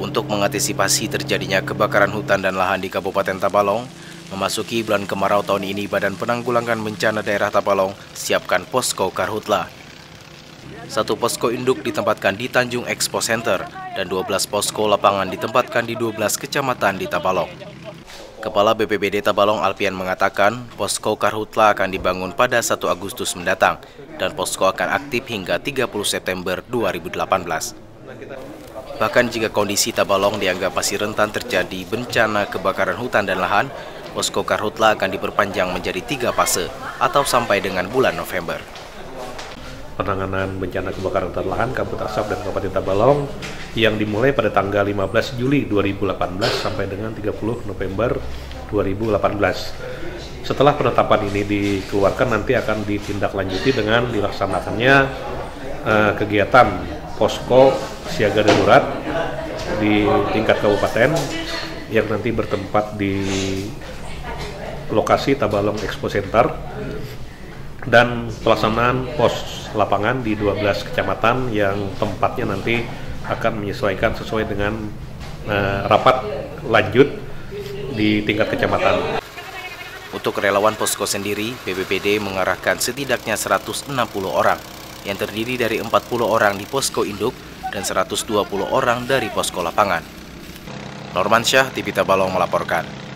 Untuk mengantisipasi terjadinya kebakaran hutan dan lahan di Kabupaten Tabalong, memasuki bulan kemarau tahun ini Badan Penanggulangan Bencana Daerah Tabalong siapkan posko karhutla. Satu posko induk ditempatkan di Tanjung Expo Center dan 12 posko lapangan ditempatkan di 12 kecamatan di Tabalong. Kepala BPBD Tabalong Alpian mengatakan posko karhutla akan dibangun pada 1 Agustus mendatang dan posko akan aktif hingga 30 September 2018. Bahkan jika kondisi Tabalong dianggap masih rentan terjadi bencana kebakaran hutan dan lahan, posko Karhutla akan diperpanjang menjadi tiga fase atau sampai dengan bulan November. Penanganan bencana kebakaran hutan lahan Kabut Asap dan Kabupaten Tabalong yang dimulai pada tanggal 15 Juli 2018 sampai dengan 30 November 2018. Setelah penetapan ini dikeluarkan nanti akan ditindaklanjuti dengan dilaksanakannya uh, kegiatan posko siaga darurat di tingkat kabupaten yang nanti bertempat di lokasi Tabalong Expo Center dan pelaksanaan pos lapangan di 12 kecamatan yang tempatnya nanti akan menyesuaikan sesuai dengan uh, rapat lanjut di tingkat kecamatan. Untuk relawan posko sendiri, BPBD mengarahkan setidaknya 160 orang yang terdiri dari 40 orang di posko induk dan 120 orang dari posko lapangan. Norman Syah, TV Tabalong melaporkan.